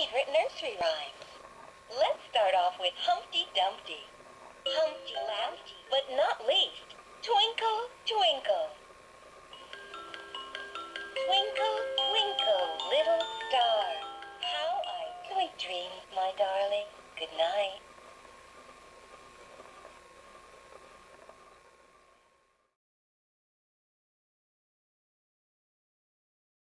favorite nursery rhymes. Let's start off with Humpty Dumpty. Humpty last, but not least, twinkle, twinkle. Twinkle, twinkle, little star, how I sweet dreams, my darling. Good night.